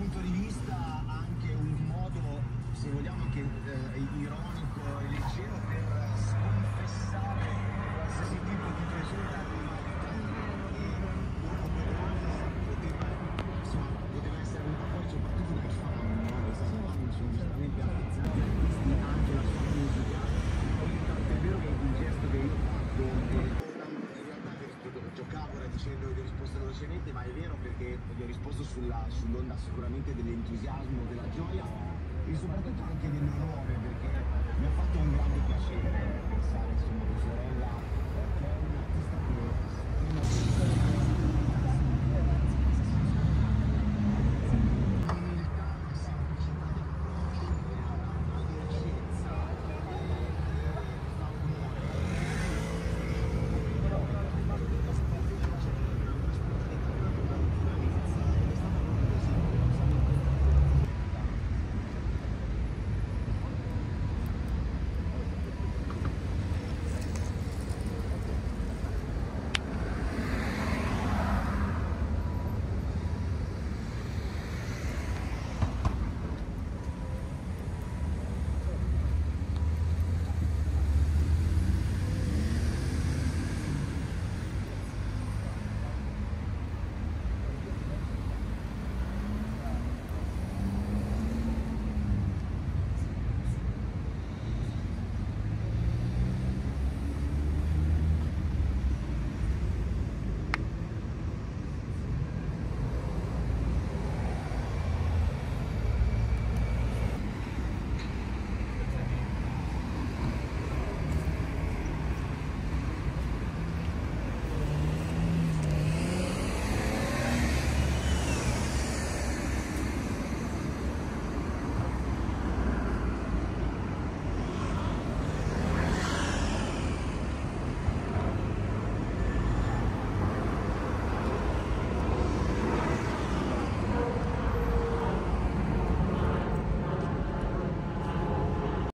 punto di vista è vero perché vi ho risposto sull'onda sicuramente dell'entusiasmo, della gioia e soprattutto anche del